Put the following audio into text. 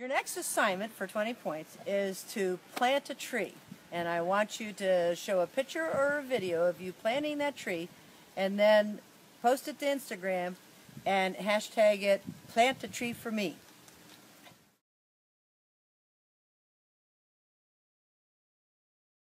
Your next assignment for 20 points is to plant a tree. And I want you to show a picture or a video of you planting that tree and then post it to Instagram and hashtag it plant a tree for me.